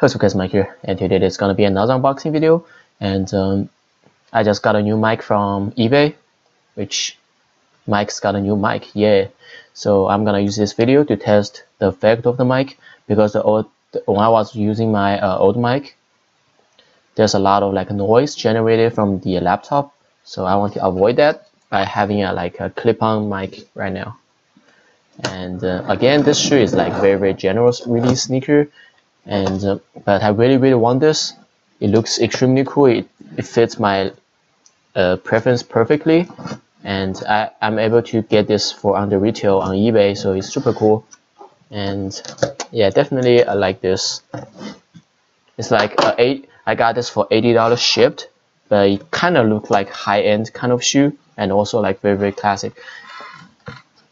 What's guys Mike here and today it's gonna be another unboxing video and um, I just got a new mic from eBay which Mike's got a new mic yeah. So I'm gonna use this video to test the effect of the mic because the old when I was using my uh, old mic there's a lot of like noise generated from the laptop so I want to avoid that by having a like a clip-on mic right now. And uh, again this shoe is like very very generous release sneaker and uh, but I really really want this. It looks extremely cool. It, it fits my uh, preference perfectly. And I, I'm able to get this for under retail on eBay so it's super cool. And yeah definitely I like this. It's like a eight I got this for $80 shipped but it kind of look like high-end kind of shoe and also like very very classic.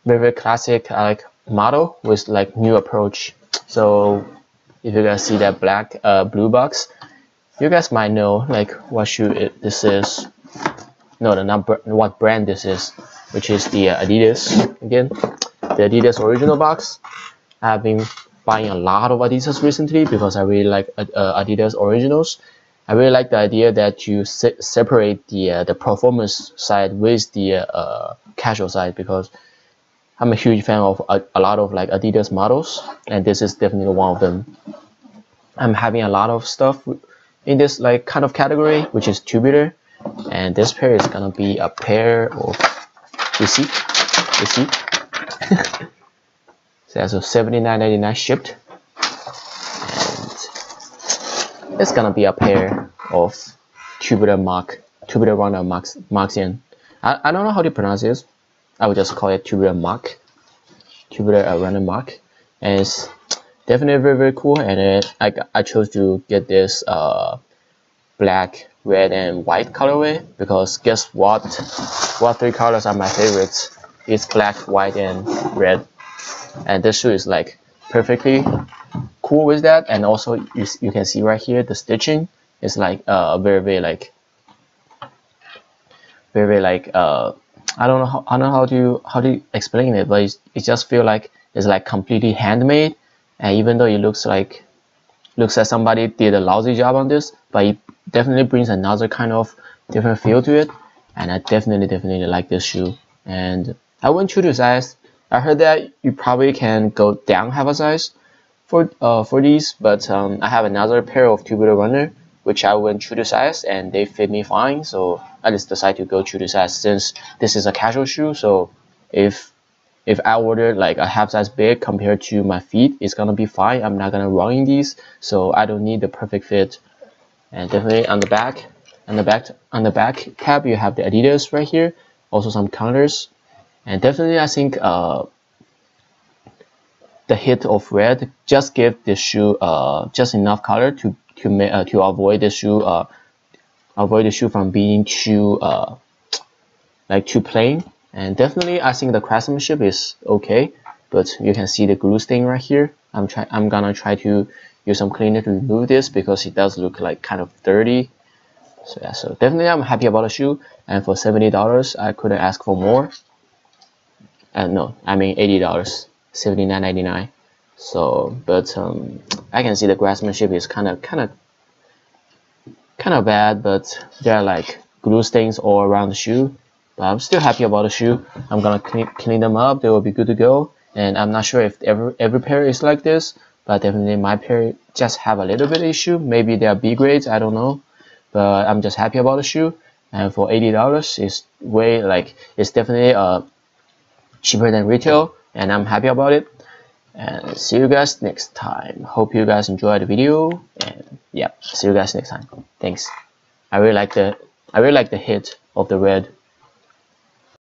Very very classic like model with like new approach. So if you guys see that black uh, blue box you guys might know like what shoe it, this is. No the number what brand this is which is the uh, Adidas. Again the Adidas original box. I've been buying a lot of Adidas recently because I really like uh, uh Adidas originals. I really like the idea that you se separate the uh, the performance side with the uh, casual side because I'm a huge fan of a, a, lot of like Adidas models and this is definitely one of them. I'm having a lot of stuff in this like kind of category which is tubular and this pair is gonna be a pair of receipt receipt so that's a 79.99 shipped and it's gonna be a pair of tubular mark tubular runner marks marxian I, I don't know how to pronounce this I would just call it tubular mark tubular uh, random mark. And it's definitely very very cool. And it, I, I chose to get this uh, black red and white colorway because guess what? What three colors are my favorites? It's black white and red. And this shoe is like perfectly cool with that. And also you, you can see right here the stitching is like uh very very like very very like uh I don't know how, I don't know how to how to explain it, but it just feel like it's like completely handmade. And even though it looks like looks like somebody did a lousy job on this, but it definitely brings another kind of different feel to it. And I definitely definitely like this shoe. And I went to size. I heard that you probably can go down half a size for uh for these, but um, I have another pair of tubular runner which I went true to size and they fit me fine. So I just decided to go true to size since this is a casual shoe. So if if I order like a half size big compared to my feet, it's gonna be fine. I'm not gonna run in these, so I don't need the perfect fit. And definitely on the back, on the back, on the back cap, you have the Adidas right here. Also some colors, and definitely I think uh, the hit of red just give this shoe uh, just enough color to to make uh, to avoid the shoe uh, avoid the shoe from being too uh, like too plain. And definitely I think the craftsmanship is okay but you can see the glue stain right here. I'm try I'm gonna try to use some cleaner to remove this because it does look like kind of dirty. So yeah so definitely I'm happy about the shoe. And for $70 I couldn't ask for more. And no I mean $80 $79.99 so but um, I can see the craftsmanship is kind of kind of kind of bad but there are like glue stains all around the shoe. But I'm still happy about the shoe. I'm gonna clean, clean them up. They will be good to go. And I'm not sure if every every pair is like this but definitely my pair just have a little bit issue. Maybe they are B grades I don't know. But I'm just happy about the shoe. And for $80 it's way like it's definitely uh cheaper than retail. And I'm happy about it and see you guys next time. Hope you guys enjoyed the video. And yeah see you guys next time. Thanks. I really like the i really like the hit of the red